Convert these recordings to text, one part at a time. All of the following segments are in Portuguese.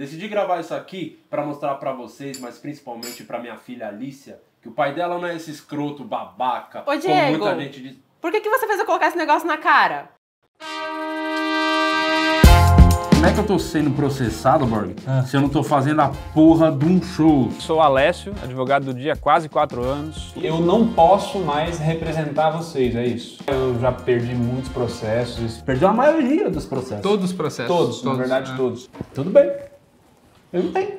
Decidi gravar isso aqui pra mostrar pra vocês, mas principalmente pra minha filha Alicia, que o pai dela não é esse escroto babaca, Ô, como Diego. muita gente diz. Por que, que você fez eu colocar esse negócio na cara? Como é que eu tô sendo processado, Borg, se eu não tô fazendo a porra de um show? Sou Alessio, advogado do dia há quase quatro anos. Eu não posso mais representar vocês, é isso. Eu já perdi muitos processos. Perdeu a maioria dos processos. Todos os processos. Todos, na verdade, né? todos. Tudo bem. Eu não tenho.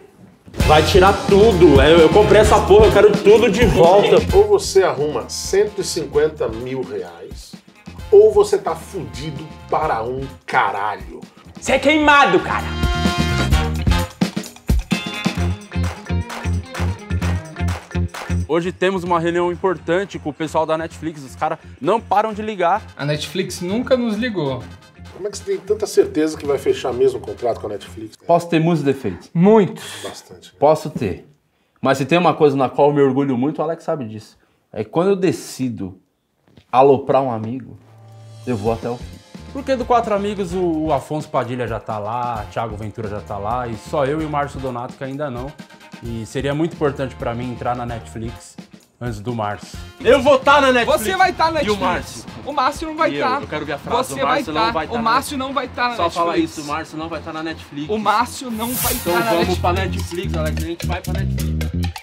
Vai tirar tudo. Eu, eu comprei essa porra, eu quero tudo de volta. Ou você arruma 150 mil reais, ou você tá fudido para um caralho. Você é queimado, cara! Hoje temos uma reunião importante com o pessoal da Netflix. Os caras não param de ligar. A Netflix nunca nos ligou. Como é que você tem tanta certeza que vai fechar mesmo o contrato com a Netflix? Posso ter muitos defeitos. Muitos. Bastante. né? Posso ter. Mas se tem uma coisa na qual eu me orgulho muito, o Alex sabe disso. É que quando eu decido aloprar um amigo, eu vou até o fim. Porque do Quatro Amigos o, Afonso Padilha já tá lá, Thiago Ventura já tá lá, e só eu e o Márcio Donato que ainda não. E seria muito importante pra mim entrar na Netflix antes do Márcio. Eu vou estar na Netflix! Você vai estar na E o Netflix. Márcio? O Márcio não vai E eu? estar. Eu quero ver a frase, Você o vai Márcio não estar. vai estar O na Márcio não vai estar na Só Netflix. fala isso, o Márcio não vai estar na Netflix. O Márcio não vai Então estar na vamos Netflix. pra Netflix, Alex. A gente vai pra Netflix.